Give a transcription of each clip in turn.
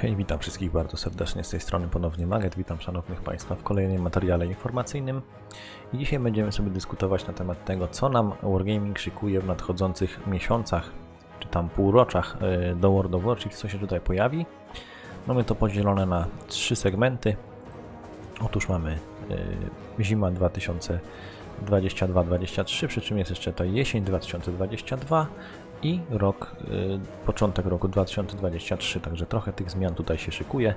Hej, witam wszystkich bardzo serdecznie z tej strony ponownie Maget. Witam szanownych Państwa w kolejnym materiale informacyjnym. I dzisiaj będziemy sobie dyskutować na temat tego, co nam Wargaming szykuje w nadchodzących miesiącach, czy tam półroczach e, do World of Warships, co się tutaj pojawi. Mamy to podzielone na trzy segmenty. Otóż mamy e, zima 2022-2023, przy czym jest jeszcze to jesień 2022 i rok, y, początek roku 2023, także trochę tych zmian tutaj się szykuje.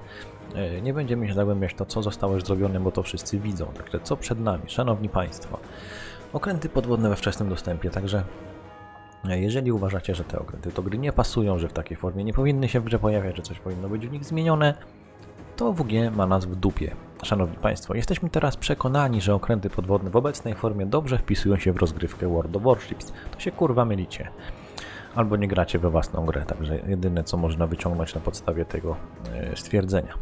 Y, nie będziemy się zagłębiać to, co zostało już zrobione, bo to wszyscy widzą. Także co przed nami, Szanowni Państwo? Okręty podwodne we wczesnym dostępie, także y, jeżeli uważacie, że te okręty do gry nie pasują, że w takiej formie nie powinny się w grze pojawiać, że coś powinno być w nich zmienione, to WG ma nas w dupie. Szanowni Państwo, jesteśmy teraz przekonani, że okręty podwodne w obecnej formie dobrze wpisują się w rozgrywkę World of Warships. To się kurwa mylicie albo nie gracie we własną grę, także jedyne co można wyciągnąć na podstawie tego e, stwierdzenia.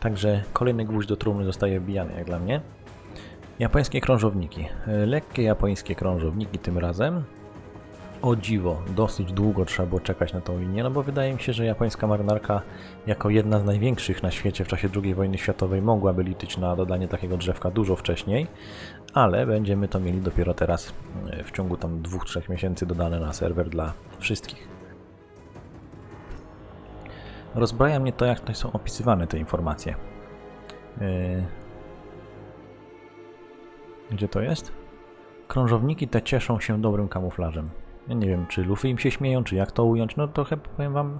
Także kolejny gwóźdź do trumny zostaje wbijany jak dla mnie. Japońskie krążowniki. E, lekkie japońskie krążowniki tym razem. O dziwo, dosyć długo trzeba było czekać na tą linię, no bo wydaje mi się, że japońska marynarka jako jedna z największych na świecie w czasie II wojny światowej mogłaby liczyć na dodanie takiego drzewka dużo wcześniej, ale będziemy to mieli dopiero teraz e, w ciągu tam 2-3 miesięcy dodane na serwer dla wszystkich. Rozbraja mnie to, jak tutaj są opisywane te informacje. Yy... Gdzie to jest? Krążowniki te cieszą się dobrym kamuflażem. Ja nie wiem, czy lufy im się śmieją, czy jak to ująć. No trochę powiem wam,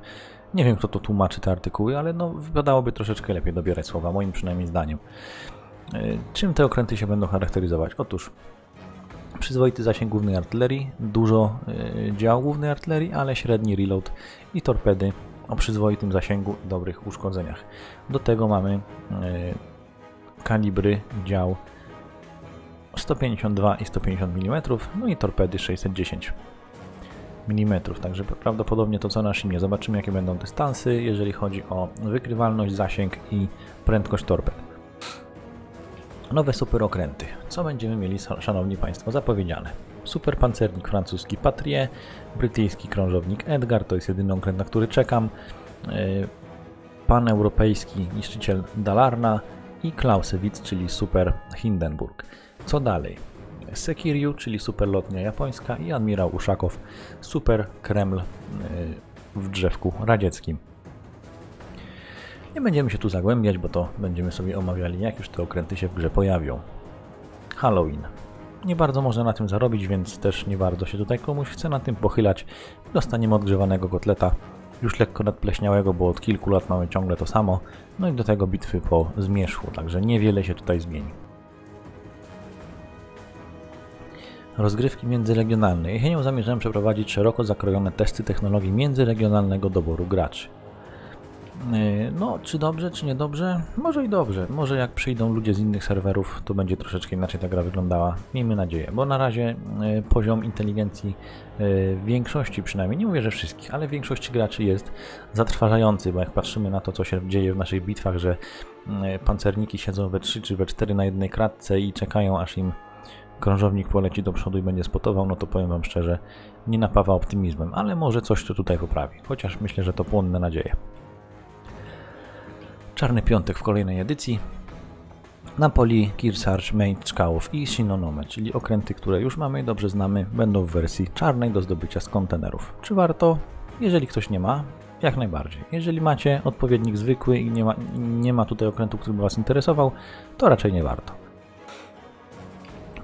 nie wiem kto to tłumaczy te artykuły, ale no wypadałoby troszeczkę lepiej dobierać słowa, moim przynajmniej zdaniem. E, czym te okręty się będą charakteryzować? Otóż przyzwoity zasięg głównej artylerii, dużo e, dział głównej artylerii, ale średni reload i torpedy o przyzwoitym zasięgu i dobrych uszkodzeniach. Do tego mamy e, kalibry dział 152 i 150 mm, no i torpedy 610 mm, także prawdopodobnie to co na szymie. Zobaczymy jakie będą dystansy, jeżeli chodzi o wykrywalność, zasięg i prędkość torped. Nowe super okręty. Co będziemy mieli, szanowni państwo, zapowiedziane? Super pancernik francuski Patrie, brytyjski krążownik Edgar, to jest jedyny okręt, na który czekam, e, paneuropejski niszczyciel Dalarna i Clausewitz, czyli super Hindenburg. Co dalej? Sekiryu, czyli super lotnia japońska i admirał Uszakow, super Kreml e, w drzewku radzieckim. Nie będziemy się tu zagłębiać, bo to będziemy sobie omawiali, jak już te okręty się w grze pojawią. Halloween. Nie bardzo można na tym zarobić, więc też nie bardzo się tutaj komuś chce na tym pochylać. Dostaniemy odgrzewanego kotleta, już lekko nadpleśniałego, bo od kilku lat mamy ciągle to samo. No i do tego bitwy po zmierzchu, także niewiele się tutaj zmieni. Rozgrywki międzyregionalne. Jesienią zamierzałem przeprowadzić szeroko zakrojone testy technologii międzyregionalnego doboru graczy. Yy, no, czy dobrze, czy niedobrze? Może i dobrze. Może jak przyjdą ludzie z innych serwerów, to będzie troszeczkę inaczej ta gra wyglądała. Miejmy nadzieję, bo na razie yy, poziom inteligencji yy, większości przynajmniej, nie mówię, że wszystkich, ale większości graczy jest zatrważający, bo jak patrzymy na to, co się dzieje w naszych bitwach, że pancerniki siedzą we 3 czy we 4 na jednej kratce i czekają, aż im krążownik poleci do przodu i będzie spotował, no to powiem Wam szczerze, nie napawa optymizmem, ale może coś to tutaj poprawi, chociaż myślę, że to płonne nadzieje. Czarny Piątek w kolejnej edycji. Napoli, Kearsarge, Main, Czkałów i Shinonome, czyli okręty, które już mamy i dobrze znamy, będą w wersji czarnej do zdobycia z kontenerów. Czy warto? Jeżeli ktoś nie ma, jak najbardziej. Jeżeli macie odpowiednik zwykły i nie ma, nie ma tutaj okrętu, który by Was interesował, to raczej nie warto.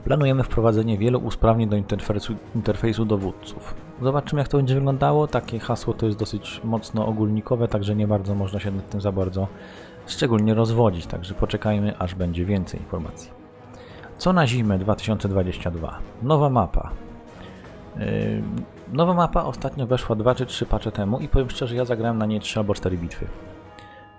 Planujemy wprowadzenie wielu usprawnień do interfejsu, interfejsu dowódców. Zobaczymy jak to będzie wyglądało. Takie hasło to jest dosyć mocno ogólnikowe, także nie bardzo można się nad tym za bardzo szczególnie rozwodzić, także poczekajmy aż będzie więcej informacji. Co na zimę 2022? Nowa mapa. Yy, nowa mapa ostatnio weszła 2 czy 3 pacze temu i powiem szczerze, ja zagrałem na niej 3 albo 4 bitwy.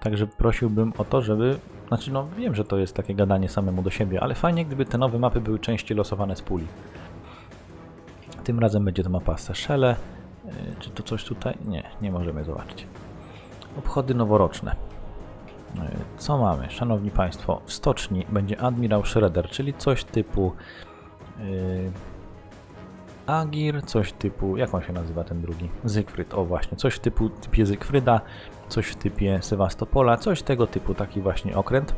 Także prosiłbym o to, żeby... Znaczy, no wiem, że to jest takie gadanie samemu do siebie, ale fajnie, gdyby te nowe mapy były częściej losowane z puli. Tym razem będzie to mapa Seszele. Yy, czy to coś tutaj? Nie, nie możemy zobaczyć. Obchody noworoczne. Yy, co mamy? Szanowni Państwo, w stoczni będzie Admirał Shredder, czyli coś typu... Yy, Agir, coś typu, jak on się nazywa ten drugi? Zygfryd, o właśnie, coś w typu typie Zygfryda, coś w typie Sewastopola, coś tego typu, taki właśnie okręt.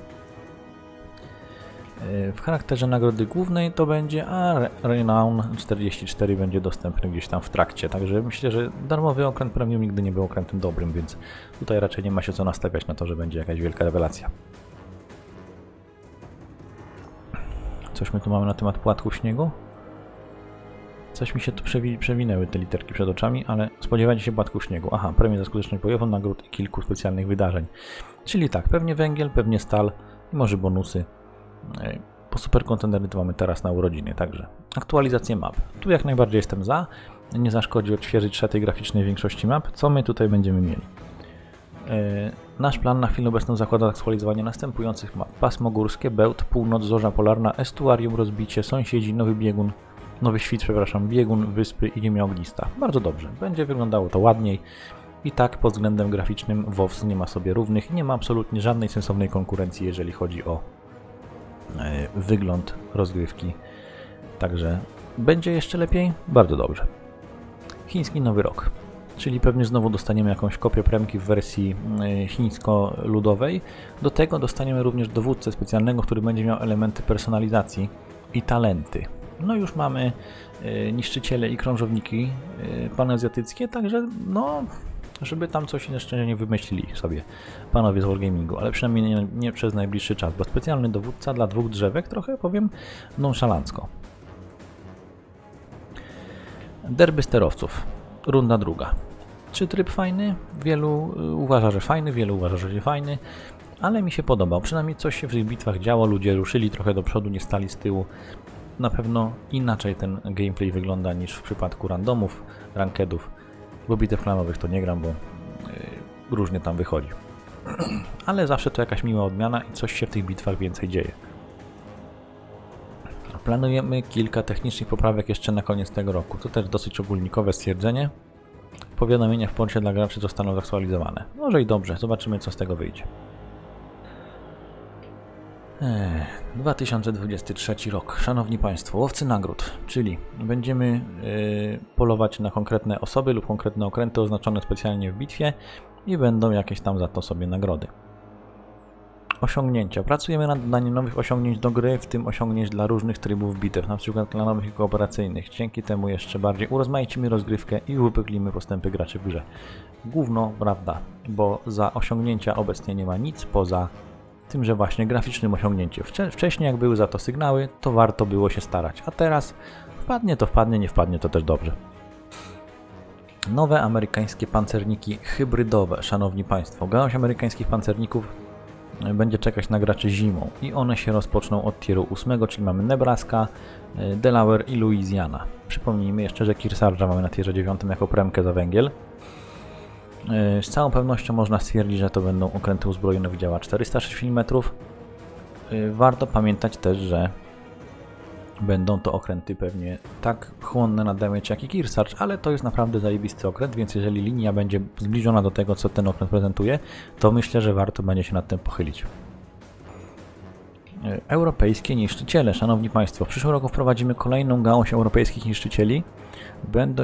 E, w charakterze nagrody głównej to będzie, a Renown 44 będzie dostępny gdzieś tam w trakcie, także myślę, że darmowy okręt premium nigdy nie był okrętem dobrym, więc tutaj raczej nie ma się co nastawiać na to, że będzie jakaś wielka rewelacja. Coś my tu mamy na temat płatków śniegu? Coś mi się tu przewi przewinęły te literki przed oczami, ale spodziewajcie się płatków śniegu. Aha, premię za skuteczność bojową, nagród i kilku specjalnych wydarzeń. Czyli tak, pewnie węgiel, pewnie stal i może bonusy. Po superkontenery to mamy teraz na urodziny, także aktualizację map. Tu jak najbardziej jestem za. Nie zaszkodzi odświeżyć szaty graficznej większości map. Co my tutaj będziemy mieli? Nasz plan na chwilę obecną zakłada aktualizowanie następujących map. Pasmo górskie, Bełt, Północ, Zorza Polarna, Estuarium, Rozbicie, Sąsiedzi, Nowy Biegun, Nowy Świt, przepraszam, Biegun, Wyspy i Ziemia Ognista. Bardzo dobrze, będzie wyglądało to ładniej. I tak pod względem graficznym WoWs nie ma sobie równych, nie ma absolutnie żadnej sensownej konkurencji, jeżeli chodzi o e, wygląd rozgrywki. Także będzie jeszcze lepiej? Bardzo dobrze. Chiński Nowy Rok czyli pewnie znowu dostaniemy jakąś kopię premki w wersji e, chińsko-ludowej. Do tego dostaniemy również dowódcę specjalnego, który będzie miał elementy personalizacji i talenty. No już mamy e, niszczyciele i krążowniki e, panazjatyckie, także no żeby tam coś jeszcze nie wymyślili sobie panowie z Wargamingu, ale przynajmniej nie, nie, przez najbliższy czas, bo specjalny dowódca dla dwóch drzewek trochę powiem nonszalancko. Derby sterowców. Runda druga. Czy tryb fajny? Wielu y, uważa, że fajny, wielu uważa, że nie fajny, ale mi się podobał. Przynajmniej coś się w tych bitwach działo, ludzie ruszyli trochę do przodu, nie stali z tyłu. Na pewno inaczej ten gameplay wygląda niż w przypadku randomów, rankedów. Bo bitew to nie gram, bo yy, różnie tam wychodzi. ale zawsze to jakaś miła odmiana i coś się w tych bitwach więcej dzieje. Planujemy kilka technicznych poprawek jeszcze na koniec tego roku. To też dosyć ogólnikowe stwierdzenie. Powiadomienia w porcie dla graczy zostaną zaktualizowane. Może i dobrze, zobaczymy co z tego wyjdzie. Ech, 2023 rok. Szanowni Państwo, łowcy nagród, czyli będziemy yy, polować na konkretne osoby lub konkretne okręty oznaczone specjalnie w bitwie i będą jakieś tam za to sobie nagrody. Osiągnięcia. Pracujemy nad dodaniem nowych osiągnięć do gry, w tym osiągnięć dla różnych trybów bitew, np. klanowych i kooperacyjnych. Dzięki temu jeszcze bardziej urozmaicimy rozgrywkę i uwypuklimy postępy graczy w grze. Główno prawda, bo za osiągnięcia obecnie nie ma nic poza tym, że właśnie graficznym osiągnięciem. Wcześniej jak były za to sygnały, to warto było się starać, a teraz wpadnie to wpadnie, nie wpadnie to też dobrze. Nowe amerykańskie pancerniki hybrydowe, szanowni państwo. Gałąź amerykańskich pancerników będzie czekać na graczy zimą i one się rozpoczną od tieru 8, czyli mamy Nebraska, e, Delaware i Louisiana. Przypomnijmy jeszcze, że Kearsarge'a mamy na tierze 9 jako premkę za węgiel. E, z całą pewnością można stwierdzić, że to będą okręty uzbrojone w działa 406 mm. Warto pamiętać też, że Będą to okręty pewnie tak chłonne na damage jak i Kearsarge, ale to jest naprawdę zajebisty okręt, więc jeżeli linia będzie zbliżona do tego, co ten okręt prezentuje, to myślę, że warto będzie się nad tym pochylić. Europejskie niszczyciele, szanowni państwo. W przyszłym roku wprowadzimy kolejną gałąź europejskich niszczycieli.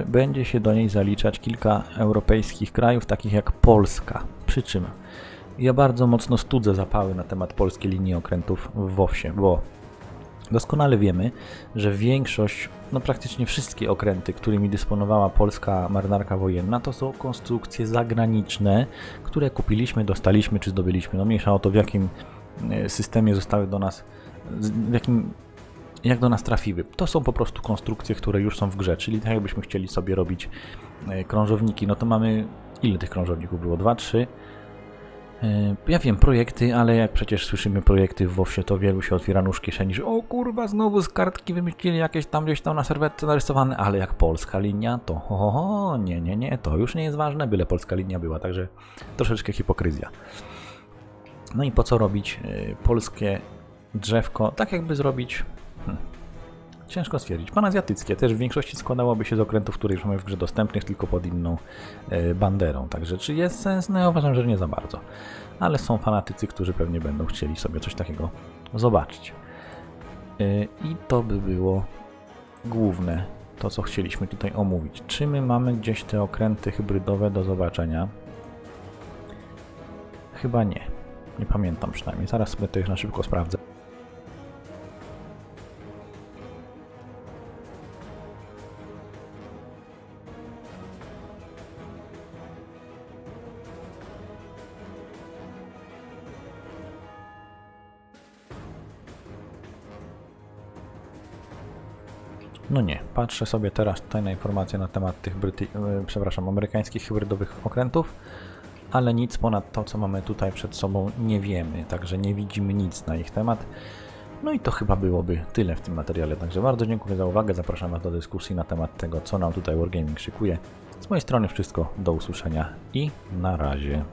Będzie się do niej zaliczać kilka europejskich krajów, takich jak Polska. Przy czym ja bardzo mocno studzę zapały na temat polskiej linii okrętów w WoWsie, bo Doskonale wiemy, że większość, no praktycznie wszystkie okręty, którymi dysponowała polska marynarka wojenna, to są konstrukcje zagraniczne, które kupiliśmy, dostaliśmy czy zdobyliśmy. No mniejsza o to, w jakim systemie zostały do nas, w jakim, jak do nas trafiły. To są po prostu konstrukcje, które już są w grze, czyli tak jakbyśmy chcieli sobie robić e, krążowniki, no to mamy, ile tych krążowników było? Dwa, trzy? E, ja wiem, projekty, ale jak przecież słyszymy projekty w WoWsie, to wielu się otwiera nóż kieszeni, że o kurwa, znowu z kartki wymyślili jakieś tam gdzieś tam na serwetce narysowane, ale jak polska linia, to ho, ho, ho, nie, nie, nie, to już nie jest ważne, byle polska linia była, także troszeczkę hipokryzja. No i po co robić y, polskie drzewko, tak jakby zrobić... Hmm, ciężko stwierdzić. Panazjatyckie też w większości składałoby się z okrętów, które już mamy w grze dostępnych, tylko pod inną e, banderą. Także czy jest sens? No ja uważam, że nie za bardzo. Ale są fanatycy, którzy pewnie będą chcieli sobie coś takiego zobaczyć. E, I to by było główne to, co chcieliśmy tutaj omówić. Czy my mamy gdzieś te okręty hybrydowe do zobaczenia? Chyba nie. Nie pamiętam przynajmniej. Zaraz sobie to już na szybko sprawdzę. No nie, patrzę sobie teraz tutaj na informacje na temat tych Bryty... e, przepraszam, amerykańskich hybrydowych okrętów, ale nic ponad to, co mamy tutaj przed sobą nie wiemy, także nie widzimy nic na ich temat. No i to chyba byłoby tyle w tym materiale, także bardzo dziękuję za uwagę, zapraszam Was do dyskusji na temat tego, co nam tutaj Wargaming szykuje. Z mojej strony wszystko, do usłyszenia i na razie.